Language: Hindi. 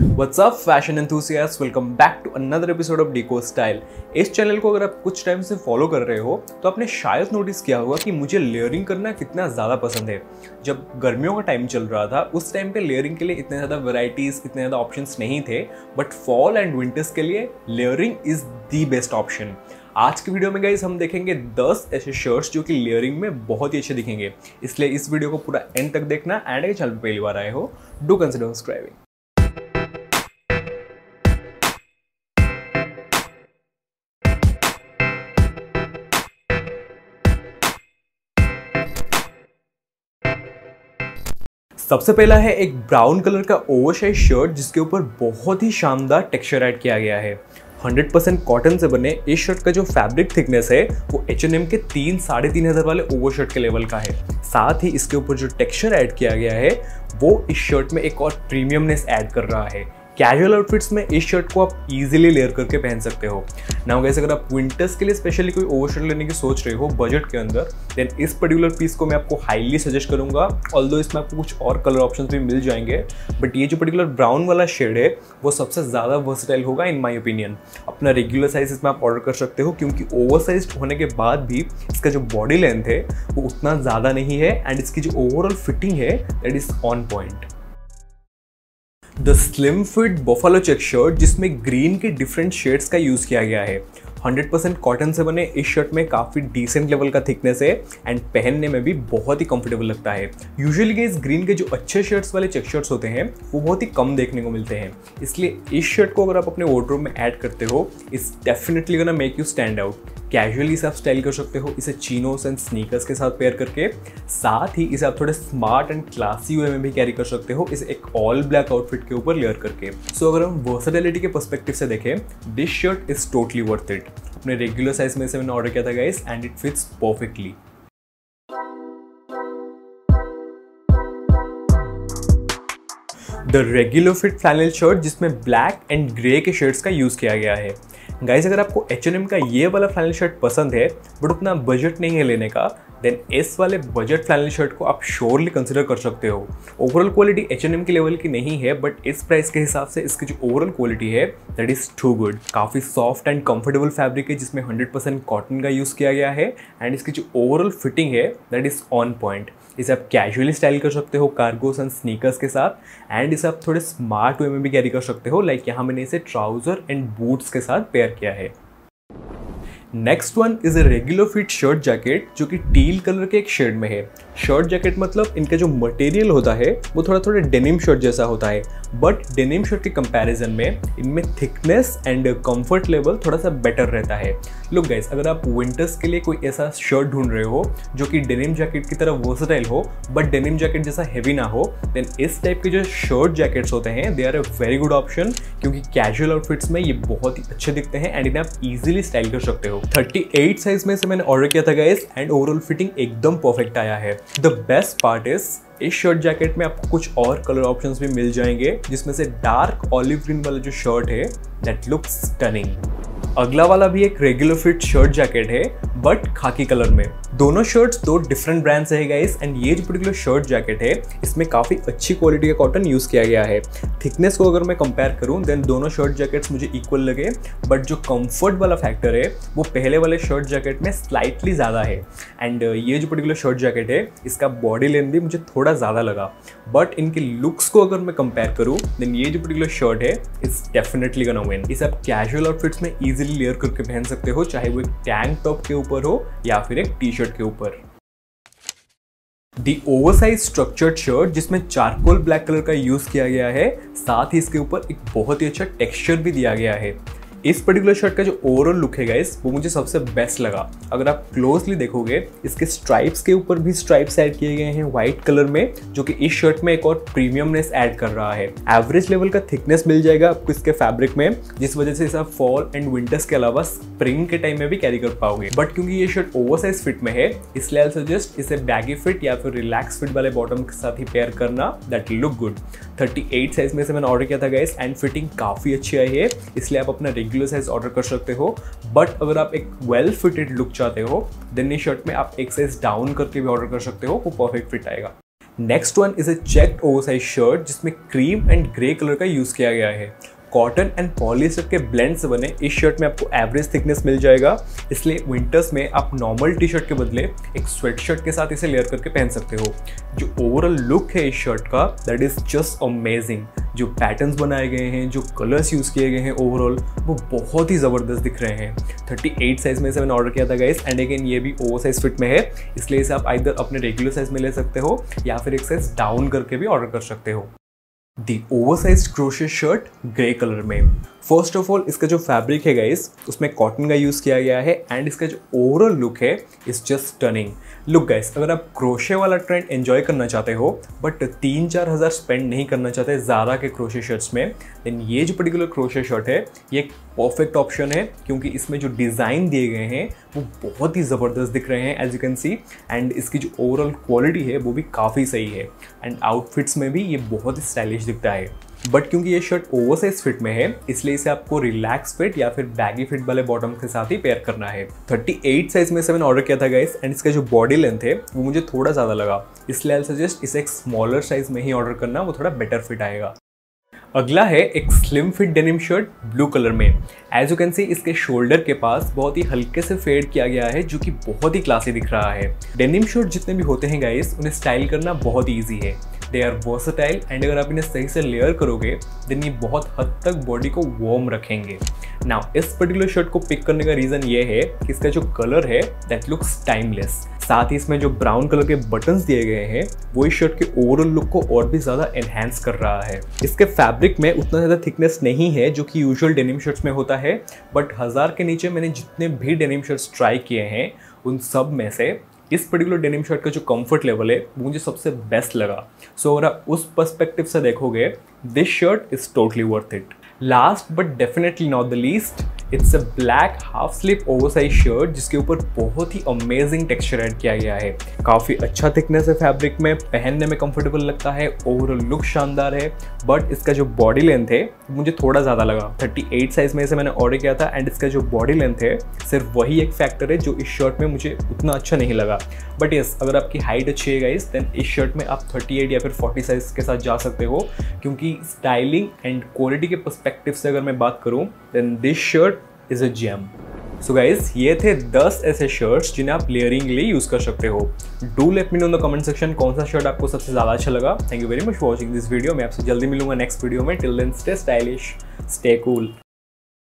What's up fashion enthusiast welcome back to another episode of डिको style इस चैनल को अगर आप कुछ टाइम से फॉलो कर रहे हो तो आपने शायद नोटिस किया होगा कि मुझे लेयरिंग करना कितना ज़्यादा पसंद है। जब गर्मियों का टाइम चल रहा था, उस टाइम पे लेयरिंग के लिए इतने ज़्यादा वेराइटीज़ इतने ज़्यादा ऑप्शंस नहीं थे बट फॉल एंड विंटर्स के लिए layering is the best option आज की वीडियो में गाइज़ हम देखेंगे 10 ऐसे शर्ट्स जो कि लेयरिंग में बहुत ही अच्छे दिखेंगे। इसलिए इस वीडियो को पूरा एंड तक देखना एंड अगर चैनल पर पहली बार आए हो डू कंसिडर सब्सक्राइबिंग सबसे पहला है एक ब्राउन कलर का ओवरसाइज शर्ट, जिसके ऊपर बहुत ही शानदार टेक्सचर ऐड किया गया है। 100% कॉटन से बने इस शर्ट का जो फैब्रिक थिकनेस है, वो एच एन एम के तीन, साढ़े तीन हज़ार वाले ओवर शर्ट के लेवल का है। साथ ही इसके ऊपर जो टेक्सचर ऐड किया गया है, वो इस शर्ट में एक और प्रीमियमनेस ऐड कर रहा है। कैजुअल आउटफिट्स में इस शर्ट को आप इजीली लेयर करके पहन सकते हो। ना वैसे अगर आप विंटर्स के लिए स्पेशली कोई ओवर शर्ट लेने की सोच रहे हो बजट के अंदर देन इस पर्टिकुलर पीस को मैं आपको हाईली सजेस्ट करूँगा ऑल इसमें आपको कुछ और कलर ऑप्शन भी मिल जाएँगे बट ये जो पर्टिकुलर ब्राउन वाला शेड है, वो सबसे ज़्यादा वर्सटाइल होगा इन माई ओपिनियन अपना रेगुलर साइज़ इसमें आप ऑर्डर कर सकते हो, क्योंकि ओवर साइज़ होने के बाद भी इसका जो बॉडी लेंथ है, वो उतना ज़्यादा नहीं है एंड इसकी जो ओवरऑल फिटिंग है that is on point the slim fit buffalo check shirt जिसमें ग्रीन के डिफरेंट शेड्स का यूज़ किया गया है। 100% कॉटन से बने इस शर्ट में काफ़ी डिसेंट लेवल का थिकनेस है एंड पहनने में भी बहुत ही कंफर्टेबल लगता है। यूजुअली के इस ग्रीन के जो अच्छे शर्ट्स वाले चेक शर्ट्स होते हैं, वो बहुत ही कम देखने को मिलते हैं। इसलिए इस शर्ट को अगर आप अपने वार्डरोब में ऐड करते हो इस definitely gonna make you stand out casually इसे आप स्टाइल कर सकते हो इसे चीनोस एंड स्नीकर्स के साथ पेयर करके साथ ही इसे आप थोड़े स्मार्ट एंड क्लासी वे में भी कैरी कर सकते हो इसे एक ऑल ब्लैक आउटफिट के ऊपर लेयर करके। सो so, अगर हम वर्सटिलिटी के परस्पेक्टिव से देखें this shirt is totally worth it अपने रेगुलर साइज़ में से मैंने ऑर्डर किया था guys and it fits perfectly the regular fit flannel shirt जिसमें ब्लैक एंड ग्रे के शेड्स का यूज़ किया गया है। गाइज़ अगर आपको एच एन एम का ये वाला फ्लैनल शर्ट पसंद है बट उतना बजट नहीं है लेने का देन एस वाले बजट फ्लैनल शर्ट को आप श्योरली कंसिडर कर सकते हो। Overall quality H N M के लेवल की नहीं है बट इस प्राइस के हिसाब से इसकी जो ओवरऑल क्वालिटी है दैट इज़ टू गुड काफ़ी सॉफ्ट एंड कंफर्टेबल फैब्रिक है, जिसमें 100% कॉटन का यूज़ किया गया है एंड इसकी जो ओवरऑल फिटिंग है दैट इज़ ऑन पॉइंट इसे आप कैजुअली स्टाइल कर सकते हो कार्गोस एंड स्नीकर्स के साथ एंड इसे आप थोड़े स्मार्ट वे में भी कैरी कर सकते हो लाइक यहाँ मैंने इसे ट्राउज़र एंड बूट्स के साथ पेयर किया है। Next one is a regular fit shirt jacket जो कि टील कलर के एक शेड में है। शर्ट जैकेट मतलब इनका जो मटेरियल होता है, वो थोड़ा थोड़ा डेनिम शर्ट जैसा होता है। बट डेनिम शर्ट के कंपैरिजन में इनमें थिकनेस एंड कंफर्ट लेवल थोड़ा सा बेटर रहता है। लुक गाइस अगर आप विंटर्स के लिए कोई ऐसा शर्ट ढूंढ रहे हो, जो कि डेनिम जैकेट की तरह वर्सटाइल हो बट डेनिम जैकेट जैसा हैवी ना हो देन इस टाइप के जो शर्ट जैकेट्स होते हैं they are a very good option क्योंकि कैजुअल आउटफिट्स में ये बहुत ही अच्छे दिखते हैं एंड इन्हें आप इजीली स्टाइल कर सकते हो। 38 साइज़ में से मैंने ऑर्डर किया था गाइस एंड ओवरऑल फिटिंग एकदम परफेक्ट आया है। द बेस्ट पार्ट इज़ इस शर्ट जैकेट में आपको कुछ और कलर ऑप्शंस भी मिल जाएँगे, जिसमें से डार्क ऑलिव ग्रीन वाला जो शर्ट है दैट लुक्स स्टनिंग अगला वाला भी एक रेगुलर फिट शर्ट जैकेट है बट खाकी कलर में। दोनों शर्ट्स दो डिफरेंट ब्रांड से है एंड ये जो पर्टिकुलर शर्ट जैकेट है, इसमें काफ़ी अच्छी क्वालिटी का कॉटन यूज़ किया गया है। थिकनेस को अगर मैं कंपेयर करूँ देन दोनों शर्ट जैकेट्स मुझे इक्वल लगे बट जो कंफर्ट वाला फैक्टर है, वो पहले वाले शर्ट जैकेट में स्लाइटली ज़्यादा है। एंड ये जो पर्टिकुलर शर्ट जैकेट है, इसका बॉडी लेंथ भी मुझे थोड़ा ज़्यादा लगा। बट इनके लुक्स को अगर मैं कंपेयर करूँ देन ये जो पर्टिकुलर शर्ट है इट्स डेफिनेटली गना इसे कैजुअल आउटफिट्स में ईजिली लेयर करके पहन सकते हो, चाहे वो एक टैंक टॉप के ऊपर हो या फिर एक टी शर्ट के ऊपर। दी ओवरसाइज स्ट्रक्चर्ड शर्ट जिसमें चारकोल ब्लैक कलर का यूज़ किया गया है, साथ ही इसके ऊपर एक बहुत ही अच्छा टेक्सचर भी दिया गया है। इस पर्टिकुलर शर्ट का जो ओवरऑल लुक है गाइस वो मुझे सबसे बेस्ट लगा। अगर आप क्लोजली देखोगे, इसके स्ट्राइप्स के ऊपर भी स्ट्राइप्स ऐड किए गए हैं व्हाइट कलर में, जो कि इस शर्ट में एक और प्रीमियमनेस ऐड कर रहा है। एवरेज लेवल का थिकनेस मिल जाएगा आपको इसके फैब्रिक में, जिस वजह से इसे आप फॉल एंड विंटर्स के अलावा स्प्रिंग के टाइम में भी कैरी कर पाओगे। बट क्योंकि ये शर्ट ओवर साइज़ फिट में है, इसलिए आई सजेस्ट इसे बैगी फिट या फिर रिलैक्स फिट वाले बॉटम के साथ ही पेयर करना दैट लुक गुड 38 साइज़ में से मैंने ऑर्डर किया था गाइस एंड फिटिंग काफ़ी अच्छी आई है, इसलिए आप अपना रेगुलर साइज़ ऑर्डर कर सकते हो बट अगर आप एक वेल फिटेड लुक चाहते हो देन ये शर्ट में आप एक साइज़ डाउन करके भी ऑर्डर कर सकते हो, वो परफेक्ट फिट आएगा। Next one is a check oversize shirt जिसमें क्रीम एंड ग्रे कलर का यूज़ किया गया है। कॉटन एंड पॉलिस्टर के ब्लेंड से बने, इस शर्ट में आपको एवरेज थिकनेस मिल जाएगा। इसलिए विंटर्स में आप नॉर्मल टी शर्ट के बदले एक स्वेट शर्ट के साथ इसे लेयर करके पहन सकते हो। जो ओवरऑल लुक है इस शर्ट का दैट इज़ जस्ट अमेजिंग जो पैटर्न्स बनाए गए हैं, जो कलर्स यूज़ किए गए हैं ओवरऑल वो बहुत ही ज़बरदस्त दिख रहे हैं। 38 साइज़ में से मैंने ऑर्डर किया था गाइस एंड अगेन ये भी ओवर साइज़ फिट में है। इसलिए इसे आप इधर अपने रेगुलर साइज़ में ले सकते हो, या फिर एक साइज़ डाउन करके भी ऑर्डर कर सकते हो। The oversize crochet shirt grey colour में फ़र्स्ट ऑफ़ ऑल इसका जो फैब्रिक है गाइस उसमें कॉटन का यूज़ किया गया है एंड इसका जो ओवरऑल लुक है is just turning look guys अगर आप क्रोशे वाला ट्रेंड एंजॉय करना चाहते हो बट तीन चार हज़ार स्पेंड नहीं करना चाहते ज़्यादा के क्रोशे शर्ट्स में देन ये जो पर्टिकुलर क्रोशे शर्ट है ये परफेक्ट ऑप्शन है, क्योंकि इसमें जो डिज़ाइन दिए गए हैं, वो बहुत ही ज़बरदस्त दिख रहे हैं as you can see and इसकी जो ओवरऑल क्वालिटी है, वो भी काफ़ी सही है. एंड आउटफिट्स में भी ये बहुत ही स्टाइलिश दिखता है. बट क्योंकि ये शर्ट ओवरसाइज फिट में है, इसलिए इसे आपको रिलैक्स फिट या फिर बैगी फिट वाले बॉटम के साथ ही पेयर करना है. 38 साइज़ में से मैंने ऑर्डर किया था गाइस एंड इसका जो बॉडी लेंथ है, वो मुझे थोड़ा ज़्यादा लगा. इसलिए आई सजेस्ट इसे एक स्मॉलर साइज़ में ही ऑर्डर करना, वो थोड़ा बेटर फिट आएगा. अगला है एक slim fit denim shirt blue colour में। एज यू कैन सी इसके शोल्डर के पास बहुत ही हल्के से फेड किया गया है, जो कि बहुत ही क्लासी दिख रहा है। डेनिम शर्ट जितने भी होते हैं गाइस उन्हें स्टाइल करना बहुत ईजी है। दे आर वर्सटाइल एंड अगर आप इन्हें सही से लेयर करोगे देन ये बहुत हद तक बॉडी को वार्म रखेंगे। नाउ इस पर्टिकुलर शर्ट को पिक करने का रीज़न ये है कि इसका जो कलर है दैट लुक्स टाइमलेस साथ ही इसमें जो ब्राउन कलर के बटन्स दिए गए हैं वो इस शर्ट के ओवरऑल लुक को और भी ज़्यादा एनहेंस कर रहा है। इसके फैब्रिक में उतना ज़्यादा थिकनेस नहीं है जो कि यूजुअल डेनिम शर्ट्स में होता है बट हज़ार के नीचे मैंने जितने भी डेनिम शर्ट्स ट्राई किए हैं उन सब में से इस पर्टिकुलर डेनिम शर्ट का जो कंफर्ट लेवल है वो मुझे सबसे बेस्ट लगा। सो so, अगर आप उस पर्सपेक्टिव से देखोगे this shirt is totally worth it last but definitely not the least it's a black half sleeve oversize shirt जिसके ऊपर बहुत ही अमेजिंग टेक्सचर ऐड किया गया है। काफ़ी अच्छा थिकनेस है फैब्रिक में, पहनने में कंफर्टेबल लगता है ओवरऑल लुक शानदार है। बट इसका जो बॉडी लेंथ है, मुझे थोड़ा ज़्यादा लगा। 38 साइज़ में से मैंने ऑर्डर किया था एंड इसका जो बॉडी लेंथ है, सिर्फ़ वही एक फैक्टर है जो इस शर्ट में मुझे उतना अच्छा नहीं लगा। बट यस अगर आपकी हाइट अच्छी है गाइस देन इस शर्ट में आप 38 या फिर 40 साइज़ के साथ जा सकते हो। क्योंकि स्टाइलिंग एंड क्वालिटी के परस्पेक्टिव से अगर मैं बात करूँ then this shirt is a gem so guys ये थे 10 ऐसे शर्ट्स जिन्हें आप लेयरिंग के लिए यूज़ कर सकते हो। Do let me know in the comment section कौन सा शर्ट आपको सबसे ज़्यादा अच्छा लगा। Thank you very much watching this video मैं आपसे जल्दी मिलूँगा नेक्स्ट वीडियो में। Till then stay stylish stay cool